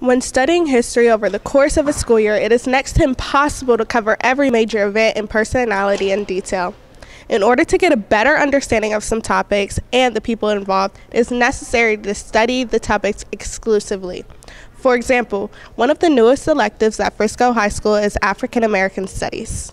When studying history over the course of a school year, it is next to impossible to cover every major event and personality in detail. In order to get a better understanding of some topics and the people involved, it is necessary to study the topics exclusively. For example, one of the newest electives at Frisco High School is African American Studies.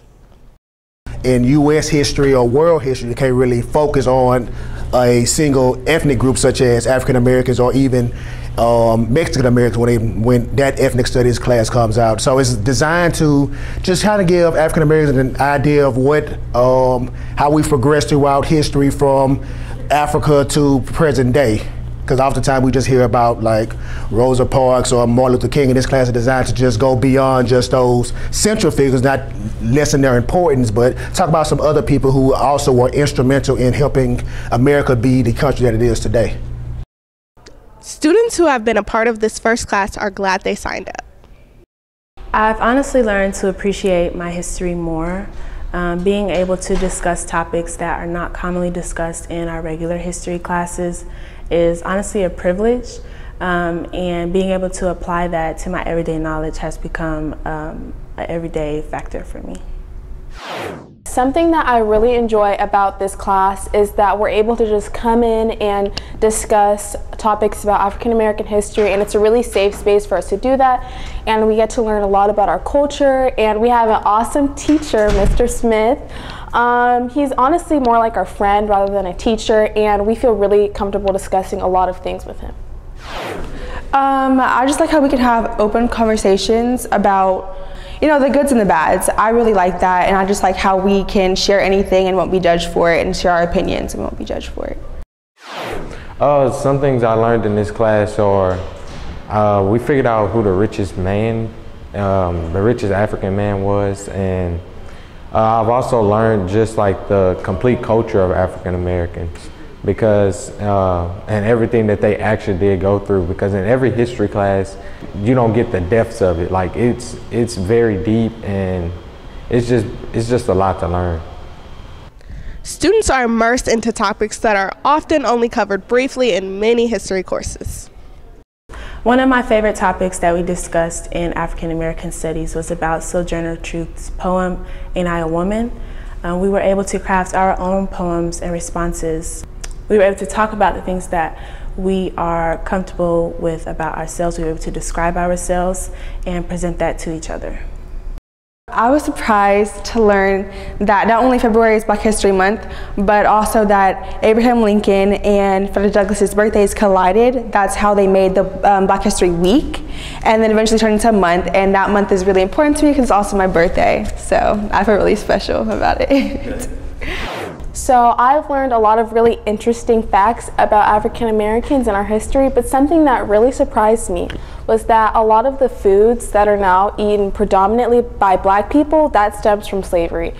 In U.S. history or world history, you can't really focus on a single ethnic group such as African Americans or even um, Mexican Americans when, when that ethnic studies class comes out. So it's designed to just kind of give African Americans an idea of what, um, how we've progressed throughout history from Africa to present day. Because oftentimes we just hear about like Rosa Parks or Martin Luther King, and this class is designed to just go beyond just those central figures, not lessen their importance, but talk about some other people who also were instrumental in helping America be the country that it is today. Students who have been a part of this first class are glad they signed up. I've honestly learned to appreciate my history more. Um, being able to discuss topics that are not commonly discussed in our regular history classes is honestly a privilege. Um, and being able to apply that to my everyday knowledge has become um, an everyday factor for me. Something that I really enjoy about this class is that we're able to just come in and discuss topics about African American history and it's a really safe space for us to do that and we get to learn a lot about our culture and we have an awesome teacher, Mr. Smith. Um, he's honestly more like our friend rather than a teacher and we feel really comfortable discussing a lot of things with him. Um, I just like how we can have open conversations about you know, the goods and the bads. I really like that, and I just like how we can share anything and won't be judged for it, and share our opinions and won't be judged for it. Uh, some things I learned in this class are uh, we figured out who the richest man, um, the richest African man was, and uh, I've also learned just like the complete culture of African Americans because uh, and everything that they actually did go through because in every history class you don't get the depths of it. Like it's it's very deep and it's just it's just a lot to learn. Students are immersed into topics that are often only covered briefly in many history courses one of my favorite topics that we discussed in African American Studies was about Sojourner Truth's poem, Ain't I a Woman? Um, we were able to craft our own poems and responses we were able to talk about the things that we are comfortable with about ourselves. We were able to describe ourselves and present that to each other. I was surprised to learn that not only February is Black History Month, but also that Abraham Lincoln and Frederick Douglass's birthdays collided. That's how they made the um, Black History Week, and then eventually turned into a month. And that month is really important to me because it's also my birthday, so I feel really special about it. So I've learned a lot of really interesting facts about African Americans and our history, but something that really surprised me was that a lot of the foods that are now eaten predominantly by black people, that stems from slavery.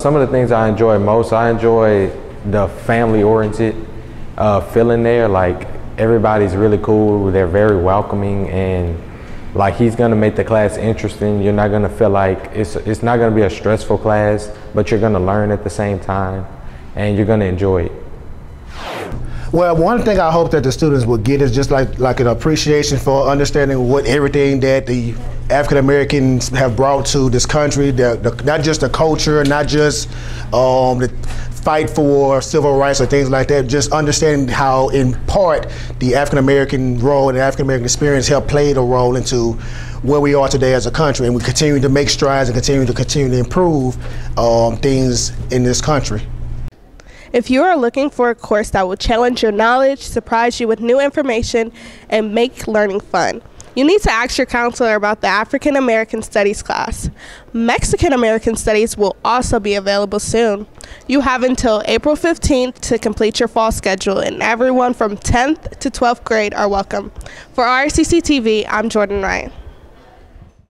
Some of the things I enjoy most, I enjoy the family-oriented uh, feeling there, like everybody's really cool, they're very welcoming and like he's gonna make the class interesting. You're not gonna feel like it's it's not gonna be a stressful class, but you're gonna learn at the same time, and you're gonna enjoy it. Well, one thing I hope that the students will get is just like like an appreciation for understanding what everything that the African Americans have brought to this country. The, the, not just the culture, not just um, the fight for civil rights or things like that. Just understanding how, in part, the African American role and African American experience helped play a role into where we are today as a country, and we continue to make strides and continue to continue to improve um, things in this country. If you are looking for a course that will challenge your knowledge, surprise you with new information, and make learning fun, you need to ask your counselor about the African American Studies class. Mexican American Studies will also be available soon. You have until April 15th to complete your fall schedule, and everyone from 10th to 12th grade are welcome. For RCC TV, I'm Jordan Ryan.